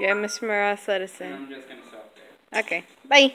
You're Mr. Morales And Edison. I'm just gonna stop there. Okay. Bye.